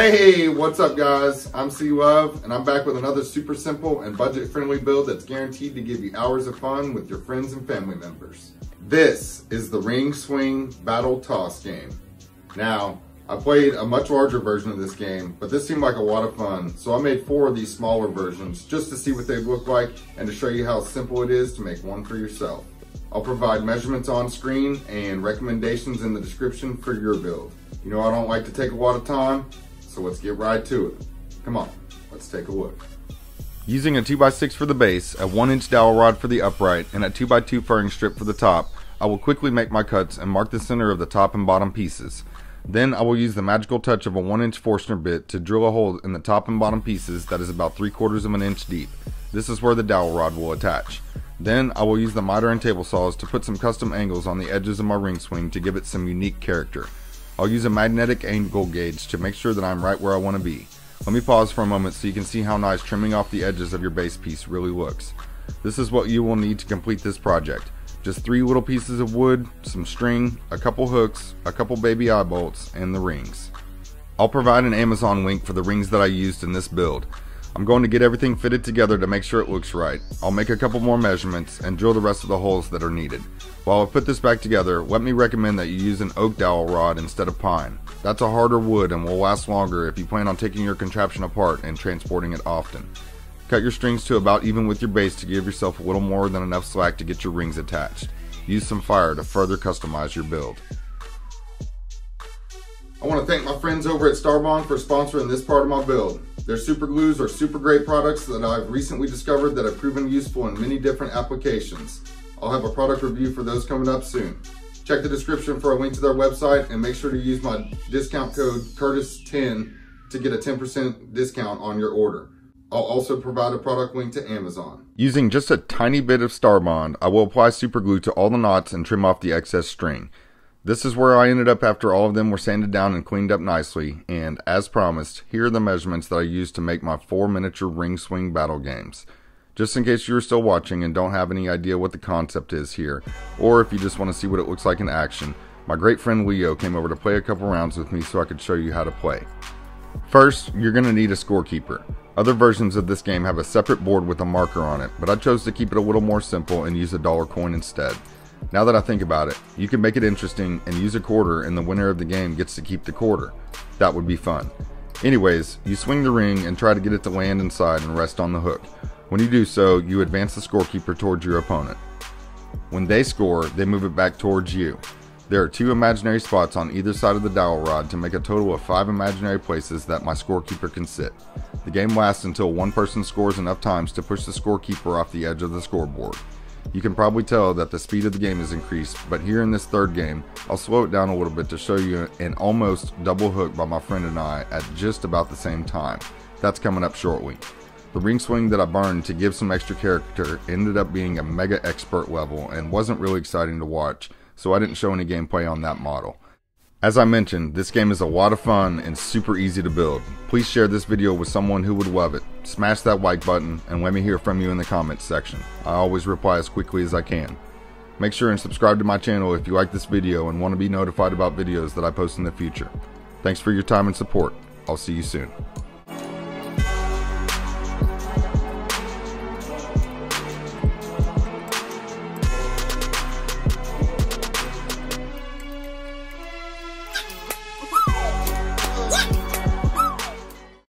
Hey, what's up guys? I'm C Love and I'm back with another super simple and budget friendly build that's guaranteed to give you hours of fun with your friends and family members. This is the Ring Swing Battle Toss game. Now, I played a much larger version of this game, but this seemed like a lot of fun, so I made four of these smaller versions just to see what they look like and to show you how simple it is to make one for yourself. I'll provide measurements on screen and recommendations in the description for your build. You know I don't like to take a lot of time, so let's get right to it. Come on, let's take a look. Using a 2x6 for the base, a 1 inch dowel rod for the upright, and a 2x2 furring strip for the top, I will quickly make my cuts and mark the center of the top and bottom pieces. Then I will use the magical touch of a 1 inch Forstner bit to drill a hole in the top and bottom pieces that is about 3 quarters of an inch deep. This is where the dowel rod will attach. Then I will use the miter and table saws to put some custom angles on the edges of my ring swing to give it some unique character. I'll use a magnetic angle gauge to make sure that I'm right where I want to be. Let me pause for a moment so you can see how nice trimming off the edges of your base piece really looks. This is what you will need to complete this project. Just three little pieces of wood, some string, a couple hooks, a couple baby eye bolts, and the rings. I'll provide an Amazon link for the rings that I used in this build. I'm going to get everything fitted together to make sure it looks right. I'll make a couple more measurements and drill the rest of the holes that are needed. While I put this back together, let me recommend that you use an oak dowel rod instead of pine. That's a harder wood and will last longer if you plan on taking your contraption apart and transporting it often. Cut your strings to about even with your base to give yourself a little more than enough slack to get your rings attached. Use some fire to further customize your build. I want to thank my friends over at Starbond for sponsoring this part of my build. Their super glues are super great products that I've recently discovered that have proven useful in many different applications. I'll have a product review for those coming up soon. Check the description for a link to their website and make sure to use my discount code CURTIS10 to get a 10% discount on your order. I'll also provide a product link to Amazon. Using just a tiny bit of Starbond, I will apply super glue to all the knots and trim off the excess string. This is where I ended up after all of them were sanded down and cleaned up nicely, and as promised, here are the measurements that I used to make my four miniature ring swing battle games. Just in case you're still watching and don't have any idea what the concept is here, or if you just want to see what it looks like in action, my great friend Leo came over to play a couple rounds with me so I could show you how to play. First, you're going to need a scorekeeper. Other versions of this game have a separate board with a marker on it, but I chose to keep it a little more simple and use a dollar coin instead. Now that I think about it, you can make it interesting and use a quarter and the winner of the game gets to keep the quarter. That would be fun. Anyways, you swing the ring and try to get it to land inside and rest on the hook. When you do so, you advance the scorekeeper towards your opponent. When they score, they move it back towards you. There are two imaginary spots on either side of the dowel rod to make a total of five imaginary places that my scorekeeper can sit. The game lasts until one person scores enough times to push the scorekeeper off the edge of the scoreboard. You can probably tell that the speed of the game is increased, but here in this third game, I'll slow it down a little bit to show you an almost double hook by my friend and I at just about the same time. That's coming up shortly. The ring swing that I burned to give some extra character ended up being a mega expert level and wasn't really exciting to watch, so I didn't show any gameplay on that model. As I mentioned, this game is a lot of fun and super easy to build. Please share this video with someone who would love it. Smash that like button and let me hear from you in the comments section. I always reply as quickly as I can. Make sure and subscribe to my channel if you like this video and want to be notified about videos that I post in the future. Thanks for your time and support. I'll see you soon.